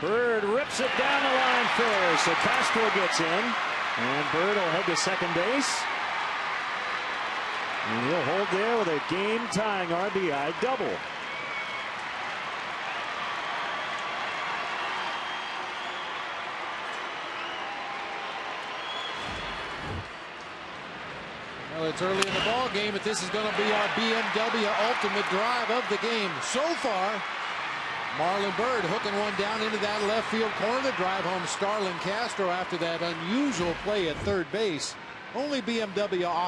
Byrd rips it down the line fair, so Castro gets in, and Byrd will head to second base. And he'll hold there with a game-tying RBI double. Well, it's early in the ball game, but this is going to be our BMW ultimate drive of the game. So far, Marlon Byrd hooking one down into that left field corner to drive home Starlin Castro after that unusual play at third base. Only BMW off.